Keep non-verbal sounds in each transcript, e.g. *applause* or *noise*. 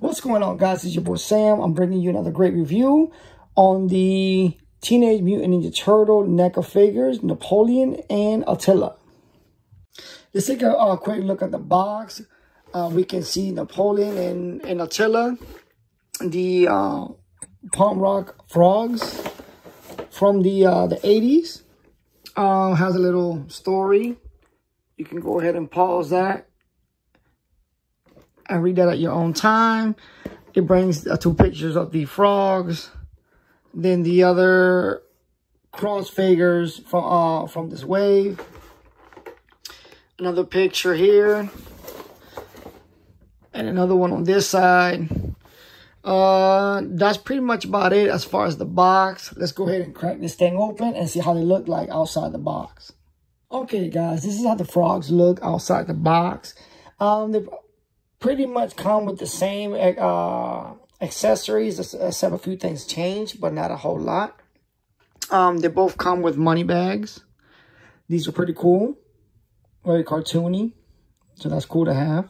What's going on, guys? It's your boy Sam. I'm bringing you another great review on the Teenage Mutant Ninja Turtle NECA figures, Napoleon and Attila. Let's take a, quick look at the box. Uh, we can see Napoleon and, and Attila, the uh, Palm Rock Frogs from the uh, the 80s. Uh, has a little story. You can go ahead and pause that and read that at your own time. It brings uh, two pictures of the frogs. Then the other cross figures from uh, from this wave. Another picture here. And another one on this side. Uh, that's pretty much about it as far as the box. Let's go ahead and crack this thing open and see how they look like outside the box. Okay, guys, this is how the frogs look outside the box. Um, they pretty much come with the same uh, accessories, except a few things change, but not a whole lot. Um, they both come with money bags. These are pretty cool. Very cartoony. So that's cool to have.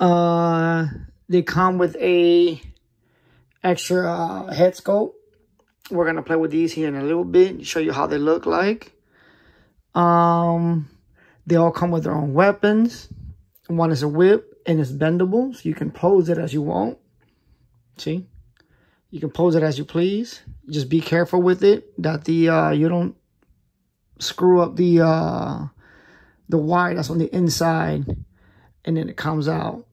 Uh, they come with a extra uh, head sculpt. We're going to play with these here in a little bit. Show you how they look like. Um, They all come with their own weapons. One is a whip and it's bendable. So you can pose it as you want. See? You can pose it as you please. Just be careful with it that the uh, you don't screw up the uh, the wire that's on the inside and then it comes out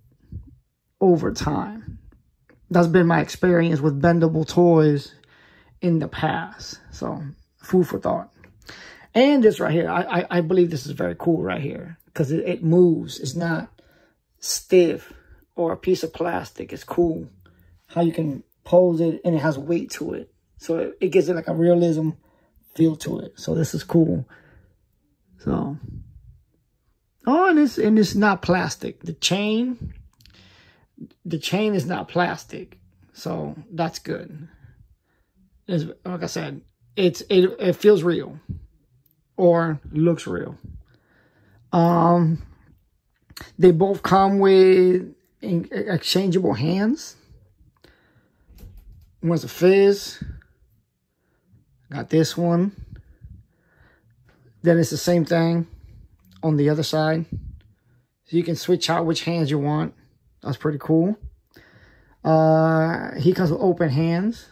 over time. That's been my experience with bendable toys in the past. So, food for thought. And this right here, I, I, I believe this is very cool right here because it, it moves. It's not stiff or a piece of plastic. It's cool how you can pose it and it has weight to it. So it, it gives it like a realism feel to it. So this is cool. So, oh, and it's, and it's not plastic. The chain the chain is not plastic. So that's good. It's, like I said, it's it, it feels real or looks real. Um, they both come with exchangeable hands. One's a fizz. Got this one. Then it's the same thing on the other side. So you can switch out which hands you want. That's pretty cool. Uh, he comes with open hands.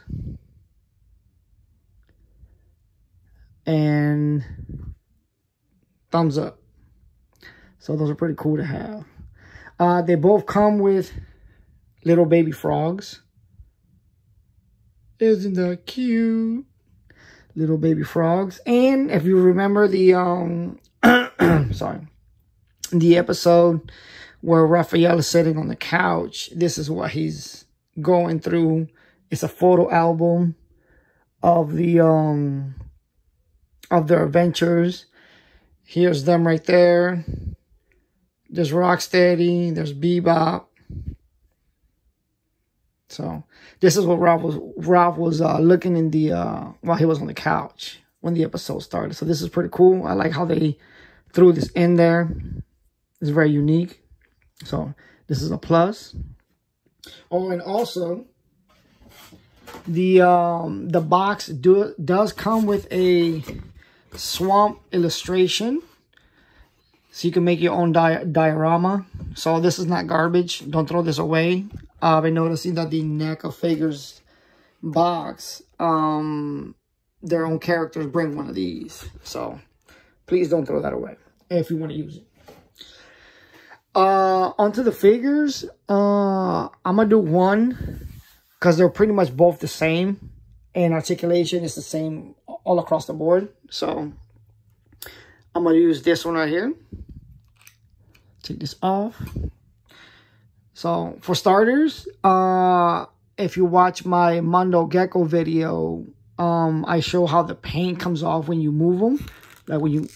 And thumbs up. So those are pretty cool to have. Uh, they both come with little baby frogs. Isn't that cute? Little baby frogs. And if you remember the, um, *clears throat* sorry, the episode where Raphael is sitting on the couch. This is what he's going through. It's a photo album of the um of their adventures. Here's them right there. There's Rocksteady. There's Bebop. So this is what Ralph was Ralph was uh, looking in the uh, while he was on the couch when the episode started. So this is pretty cool. I like how they threw this in there. It's very unique. So this is a plus. Oh, and also the um the box do does come with a swamp illustration. So you can make your own di diorama. So this is not garbage. Don't throw this away. Uh, I've been noticing that the NECA Figures box, um, their own characters bring one of these. So please don't throw that away if you want to use it. Uh, onto the figures, uh, I'm going to do one because they're pretty much both the same. And articulation is the same all across the board. So, I'm going to use this one right here. Take this off. So, for starters, uh, if you watch my Mondo Gecko video, um, I show how the paint comes off when you move them. Like when you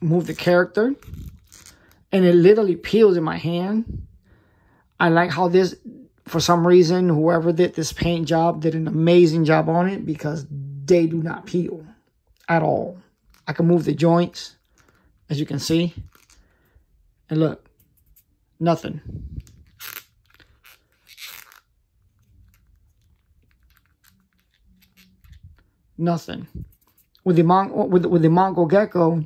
move the character and it literally peels in my hand. I like how this, for some reason, whoever did this paint job did an amazing job on it because they do not peel at all. I can move the joints, as you can see. And look, nothing. Nothing. With the, Mon with, with the Mondo Gecko,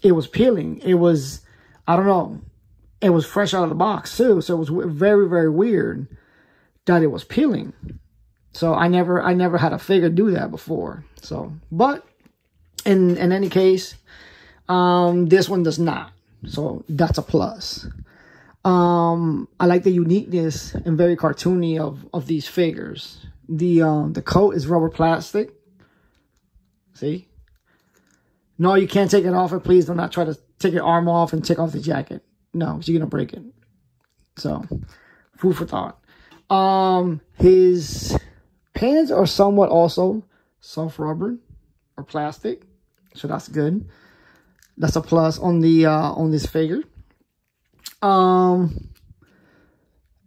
it was peeling. It was, I don't know, it was fresh out of the box too. So it was very, very weird that it was peeling. So I never I never had a figure do that before. So, but in in any case, um, this one does not. So that's a plus. Um, I like the uniqueness and very cartoony of of these figures. The um the coat is rubber plastic. See? No, you can't take it off. And please do not try to take your arm off and take off the jacket. No, you're gonna break it. So, food for thought. Um, his pants are somewhat also soft rubber or plastic, so that's good. That's a plus on the uh, on this figure. Um,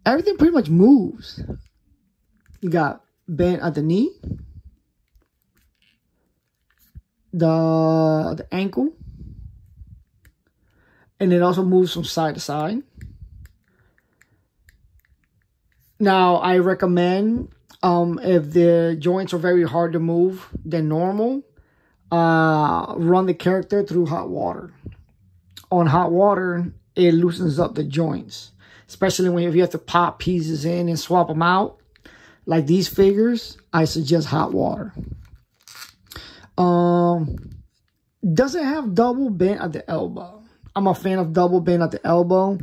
everything pretty much moves. You got bent at the knee, the the ankle, and it also moves from side to side. Now, I recommend um, if the joints are very hard to move than normal, uh, run the character through hot water. On hot water, it loosens up the joints, especially when if you have to pop pieces in and swap them out. Like these figures, I suggest hot water. Um, doesn't have double bend at the elbow. I'm a fan of double bend at the elbow.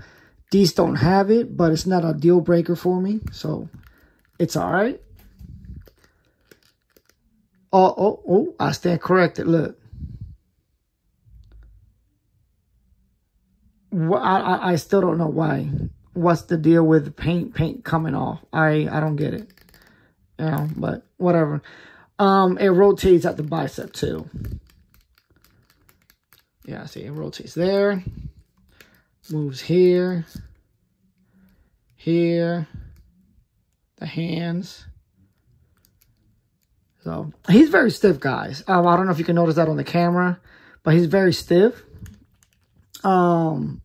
These don't have it, but it's not a deal breaker for me. So it's all right. Oh, oh, oh, I stand corrected. Look. I, I, still don't know why. What's the deal with the paint paint coming off? I, I don't get it. You know, but whatever. Um, it rotates at the bicep too. Yeah, see, it rotates there moves here, here, the hands. So he's very stiff, guys. Um, I don't know if you can notice that on the camera, but he's very stiff. Um,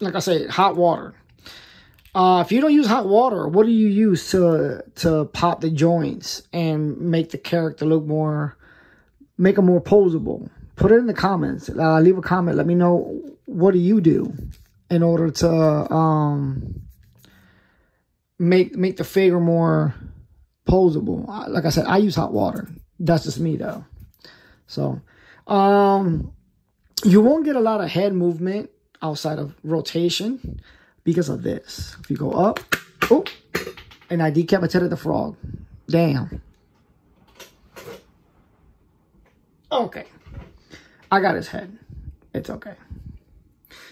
like I said, hot water. Uh, if you don't use hot water, what do you use to to pop the joints and make the character look more, make them more posable? Put it in the comments. Uh, leave a comment. Let me know what do you do in order to um, make make the figure more posable. Like I said, I use hot water. That's just me though. So, um, you won't get a lot of head movement outside of rotation because of this. If you go up, oh, and I decapitated the frog. Damn. Okay. I got his head. It's okay.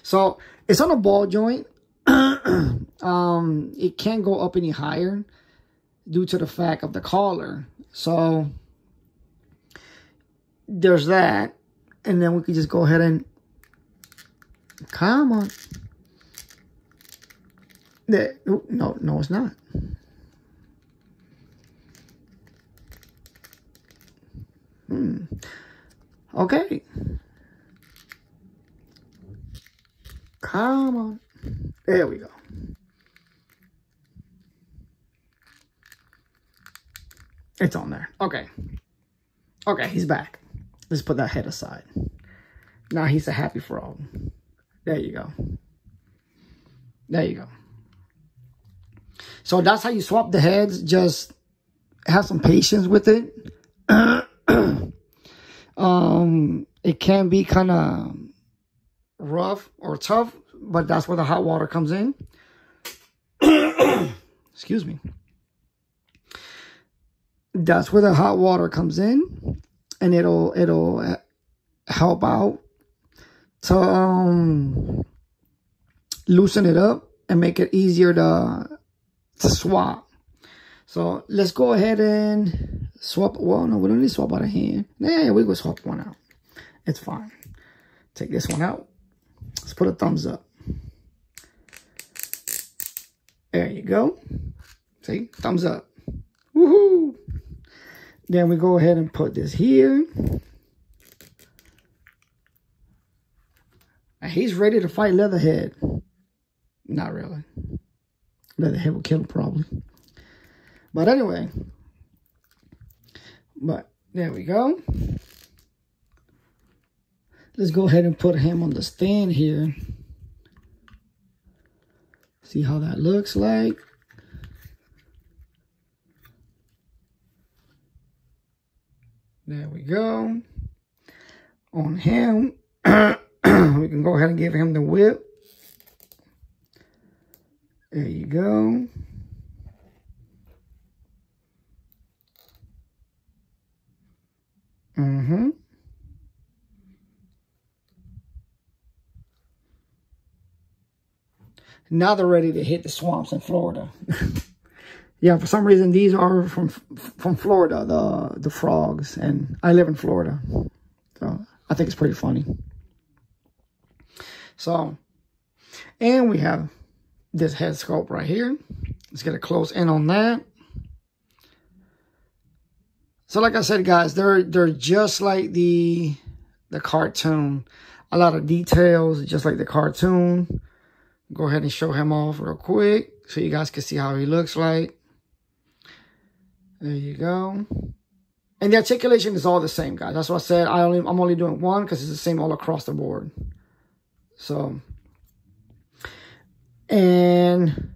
So it's on a ball joint. *clears throat* um, it can't go up any higher due to the fact of the collar. So there's that. And then we could just go ahead and come on. The, no, no, it's not. Hmm. Okay. Come on. There we go. It's on there. Okay. Okay, he's back. Let's put that head aside. Now he's a happy frog. There you go. There you go. So that's how you swap the heads. Just have some patience with it. *clears throat* um, it can be kind of rough or tough, but that's where the hot water comes in. *coughs* Excuse me. That's where the hot water comes in, and it'll it'll help out to um, loosen it up and make it easier to to swap. So let's go ahead and swap. Well, no, we don't need to swap out a hand. Yeah, we go swap one out. It's fine. Take this one out. Let's put a thumbs up. There you go. See? Thumbs up. Woohoo! Then we go ahead and put this here. And he's ready to fight Leatherhead. Not really. Leatherhead will kill him probably. But anyway. But There we go. Let's go ahead and put him on the stand here. See how that looks like. There we go. On him, *clears throat* we can go ahead and give him the whip. There you go. Mm-hmm. Now they're ready to hit the swamps in Florida. *laughs* yeah, for some reason, these are from from Florida, the, the frogs. And I live in Florida. So I think it's pretty funny. So, and we have this head sculpt right here. Let's get a close in on that. So like I said, guys, they're they're just like the the cartoon. A lot of details, just like the cartoon. Go ahead and show him off real quick so you guys can see how he looks like. There you go. And the articulation is all the same, guys. That's what I said. I only I'm only doing one because it's the same all across the board. So, and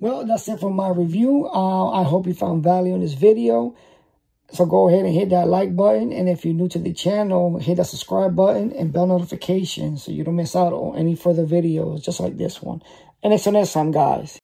well, that's it for my review. Uh, I hope you found value in this video. So go ahead and hit that like button. And if you're new to the channel, hit that subscribe button and bell notification so you don't miss out on any further videos just like this one. And until next time, guys.